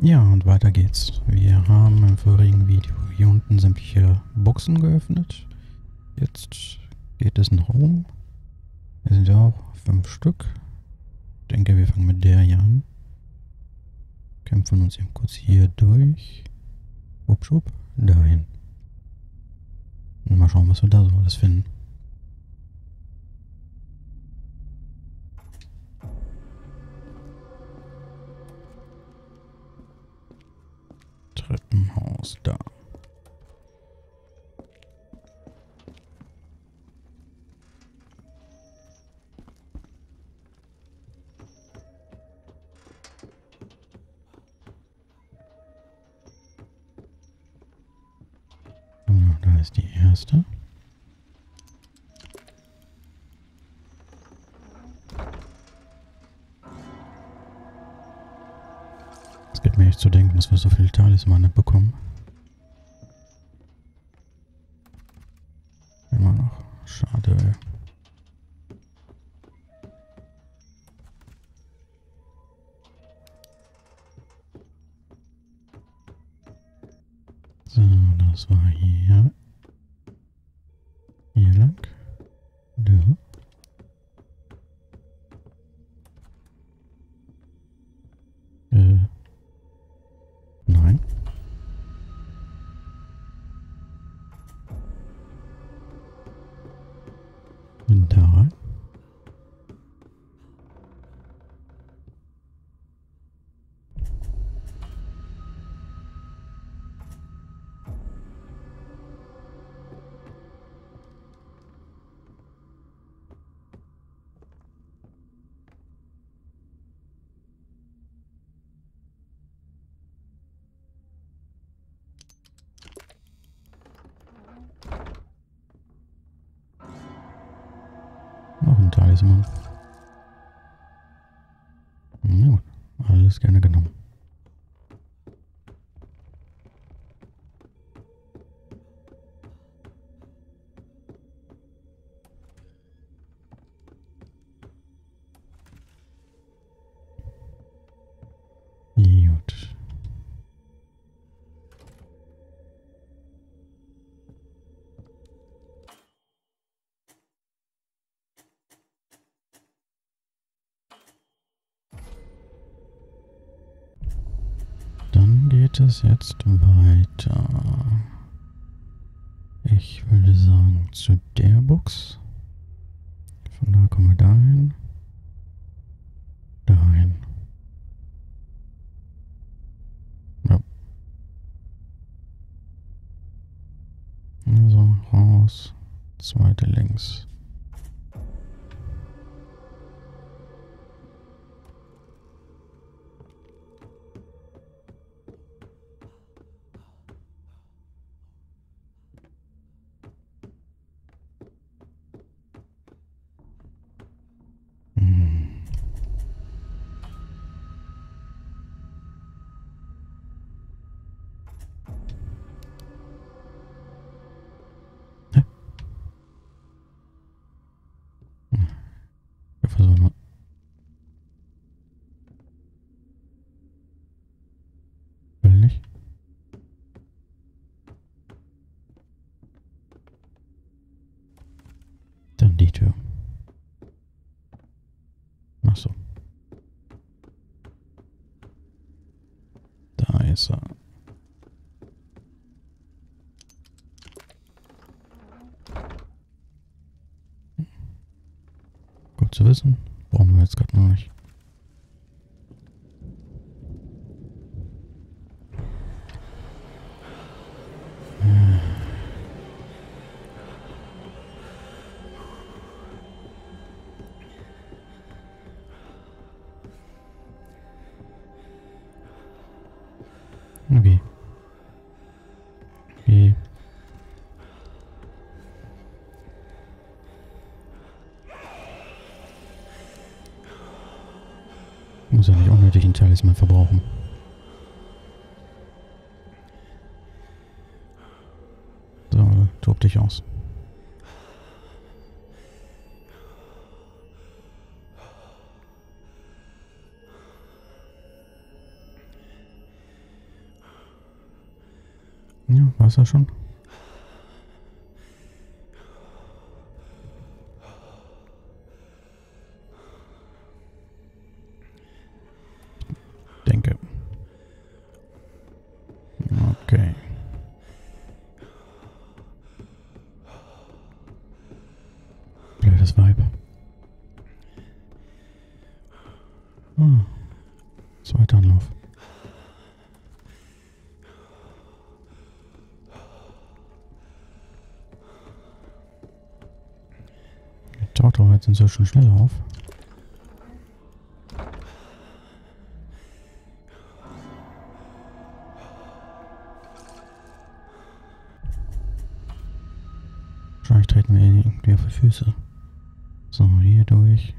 Ja, und weiter geht's. Wir haben im vorigen Video hier unten sämtliche Boxen geöffnet. Jetzt geht es nach oben. Hier sind ja auch fünf Stück. Ich denke, wir fangen mit der hier an. Kämpfen uns eben kurz hier durch. Schub, schub, dahin. Und mal schauen, was wir da so alles finden. Treppenhaus da. So, da ist die erste. Zu denken, dass wir so viele Talismane bekommen. Talisman. Gut, alles gerne genommen. Geht es jetzt weiter. Ich würde sagen zu der Box. Von da kommen wir dahin. Dahin. Ja. Also raus. Zweite links. Er. Gut zu wissen. Brauchen wir jetzt gerade noch nicht. Muss ja nicht unnötig einen Talisman verbrauchen. So, tob dich aus. Ja, war's ja schon. Blödes Weib. Hm. Zweiter Anlauf. Taucht doch jetzt inzwischen schnell auf. Wahrscheinlich treten wir irgendwie auf die Füße. So, hier durch.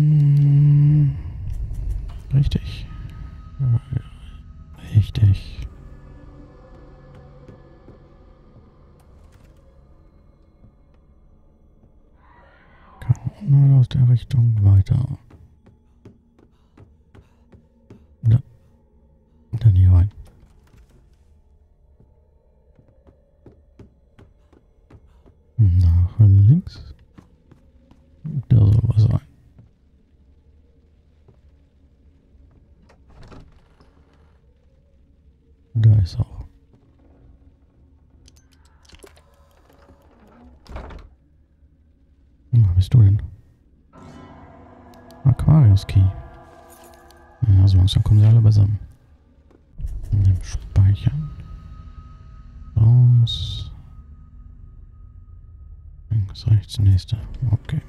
Richtig. Richtig. Aquarius Key. So langsam kommen sie alle beisammen. Speichern. Raus. Links, rechts, nächste. Okay.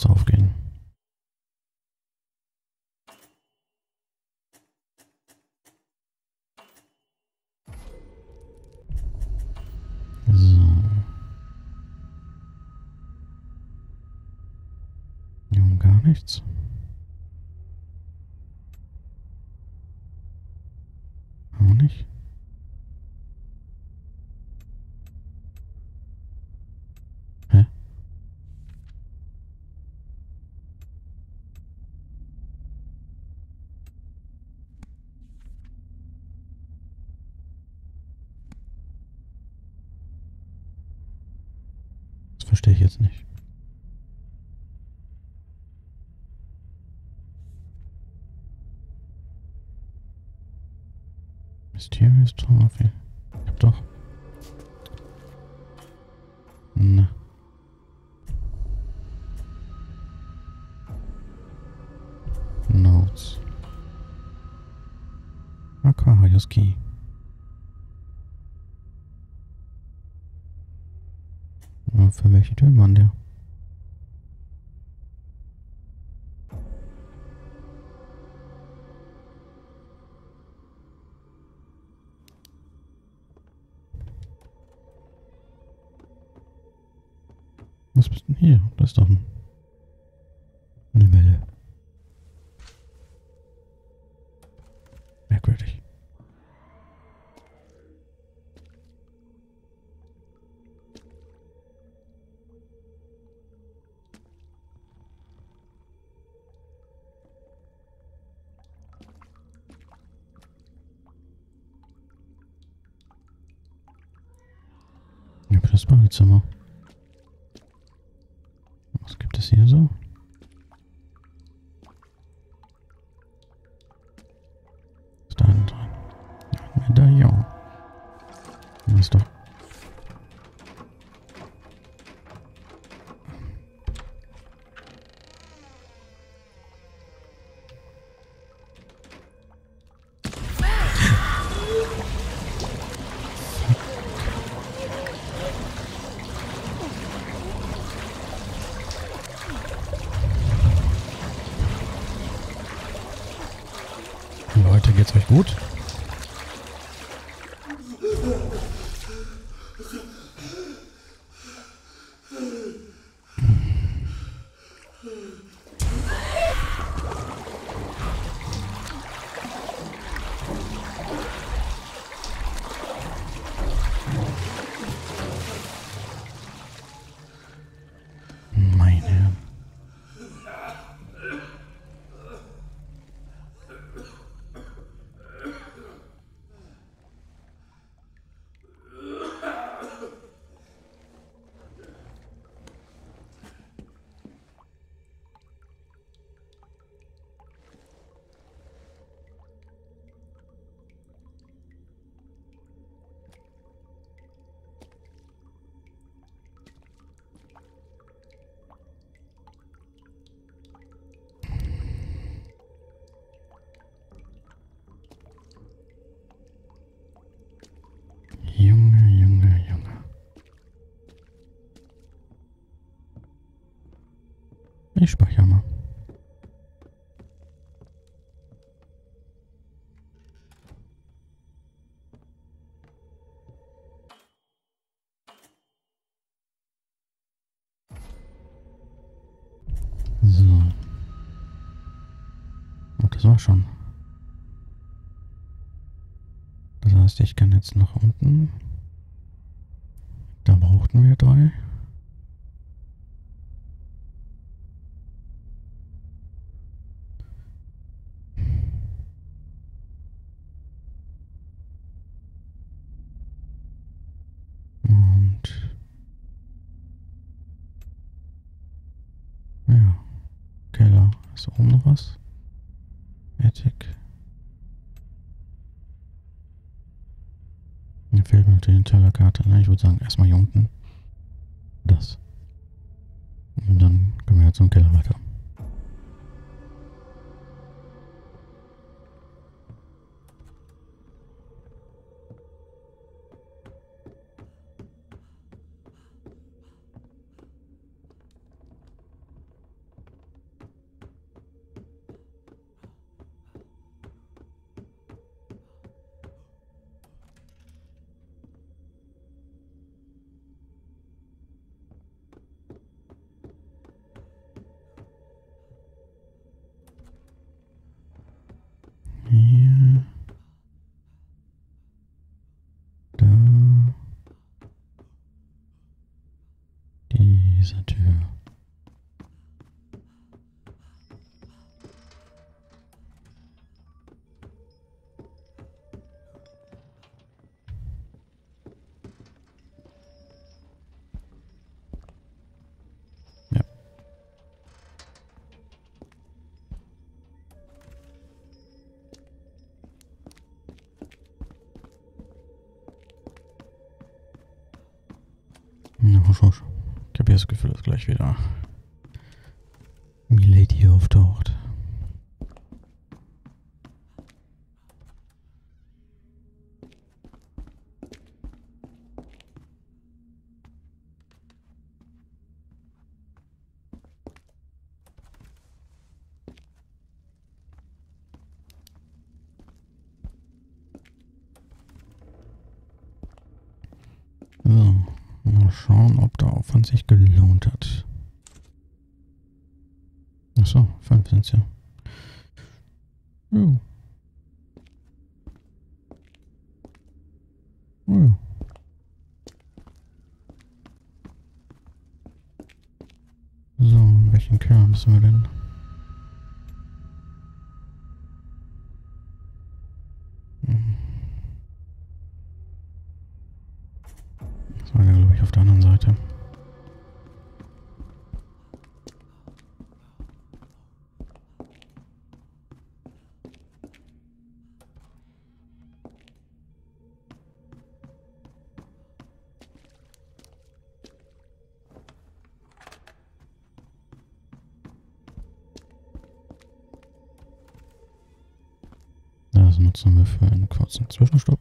Jetzt aufgehen. So. Hier um gar nichts. Auch nicht. Hä? Das verstehe ich jetzt nicht. Mysterious Trophy. Ich hab doch. Na. Notes. Aquarius Key. Für welche Türen waren der? Was bist denn hier? Das ist doch ein, ist doch... Leute, geht's euch gut? Ich speichere mal. So. Oh, das war schon. Das heißt, ich kann jetzt nach unten. Da brauchten wir drei. Und ja, Keller. Ist da oben noch was? Attic. Mir fehlt mir natürlich ein Teil Karte. Ne? Ich würde sagen, erstmal hier unten. Das. Und dann können wir ja zum Keller weiter. Husch, husch. Ich habe jetzt das Gefühl, dass gleich wieder Milady hier auftaucht. So, mal schauen, ob der Aufwand sich gelohnt hat. Achso, fünf sind's ja. Oh. Oh. So, in welchen Keller müssen wir denn? Hm. auf der anderen Seite. Das nutzen wir für einen kurzen Zwischenstopp.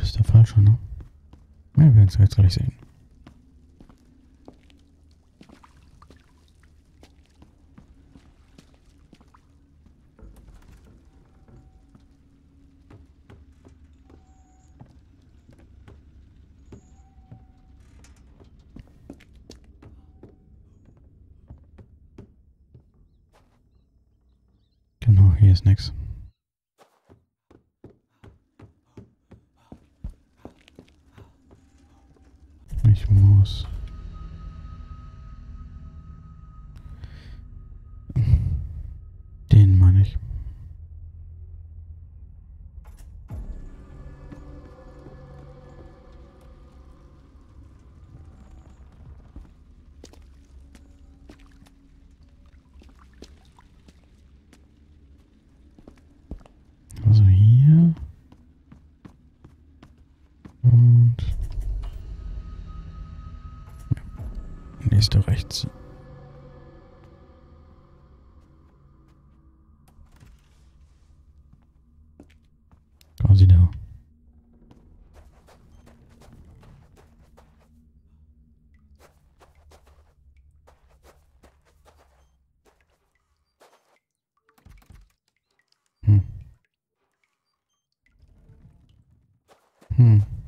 Glaube, das ist der falsche, ne? Ja, wir werden es jetzt gleich sehen. Genau, hier ist nichts. Ich muss. Den meine ich. Also hier. Und rechts. Quasi da. Hm. Hm.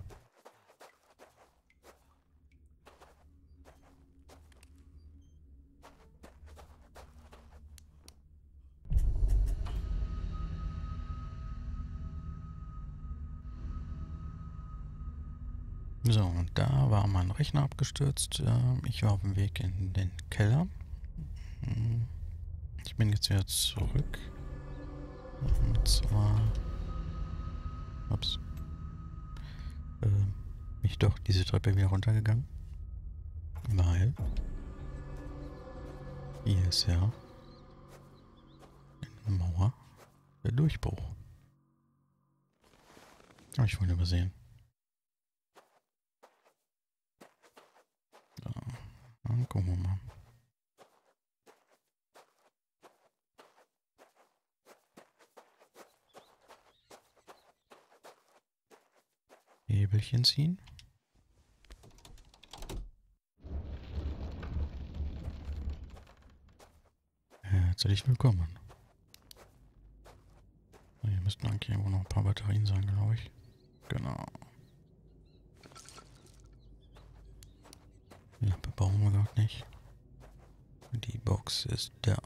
So, und da war mein Rechner abgestürzt. Ich war auf dem Weg in den Keller. Hm. Ich bin jetzt wieder zurück. Und zwar... Ups. Bin ich doch diese Treppe wieder runtergegangen. Weil... Hier ist ja... In der Mauer der Durchbruch. Hab ich wohl übersehen. So, dann gucken wir mal. Hebelchen ziehen. Herzlich willkommen. So, Hier müssten eigentlich irgendwo noch ein paar Batterien sein, glaube ich. Genau. Gerade nicht. Die Box ist da.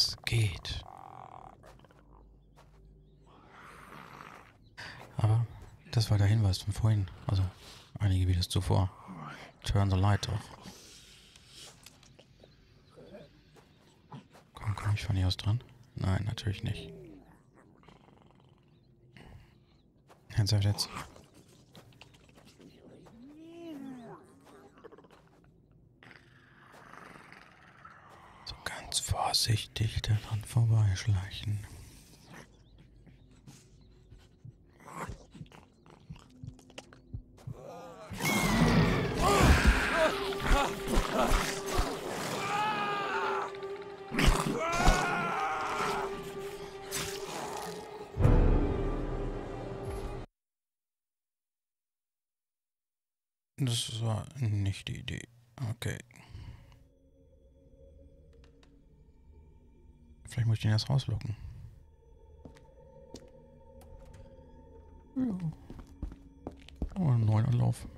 Was geht? Aber das war der Hinweis von vorhin. Also einige Videos zuvor. Turn the light off. Komm, komm ich von hier aus dran? Nein, natürlich nicht. Ernsthaft jetzt? vorsichtig daran vorbeischleichen. Das war nicht die Idee. Okay. Vielleicht muss ich den erst rauslocken. Ja. Oh, neuen Anlauf.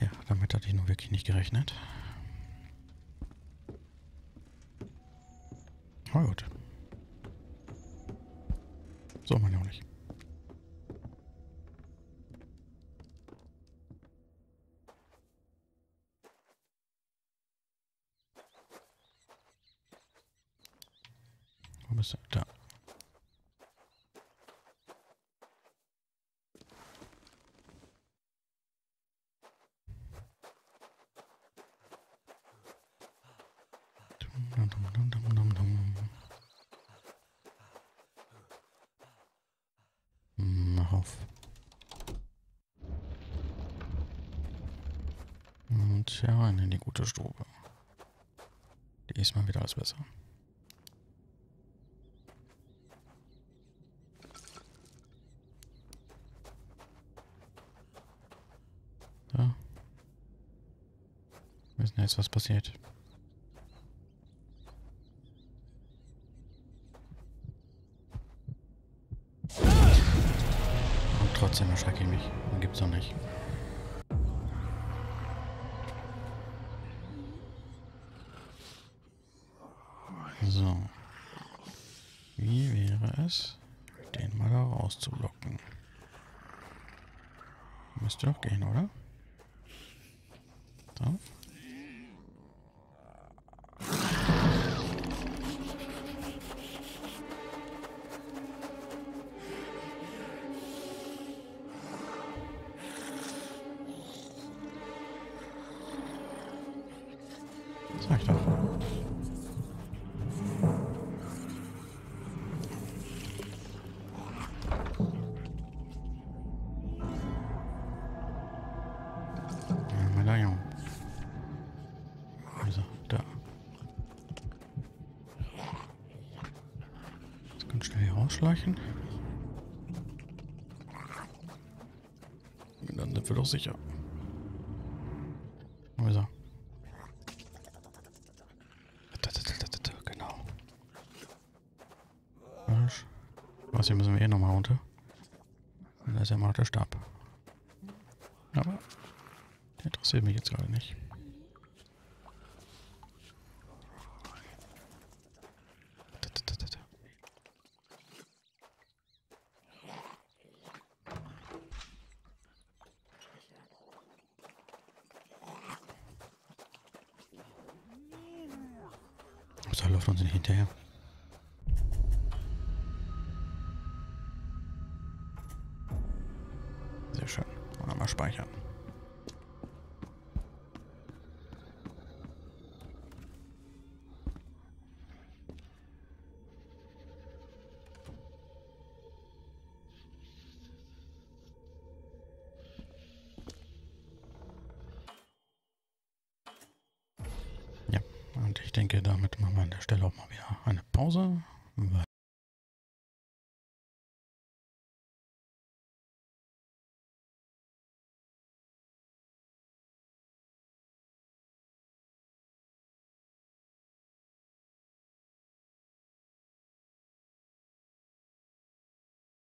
Ja, damit hatte ich nun wirklich nicht gerechnet. Aber gut. So man ja auch nicht. Wo bist du? Da. Dum, dum, dum, dum, dum, dum. Hm, Mach auf. Und ja, in die gute Stube. Die ist mal wieder alles besser. Wir wissen jetzt, was passiert. Und trotzdem erschrecke ich mich. Gibt's doch nicht. So. Wie wäre es, den mal da rauszulocken? Müsste doch gehen, oder? So. Ganz schnell hier rausschleichen. Und dann sind wir doch sicher. Wo Genau. Was, hier müssen wir eh nochmal runter. Da ist ja noch der Stab. Aber der interessiert mich jetzt gerade nicht. Da, da, da, da, da. So läuft uns nicht hinterher. Sehr schön. Und mal speichern. Ja, und ich denke, damit machen wir an der Stelle auch mal wieder eine Pause.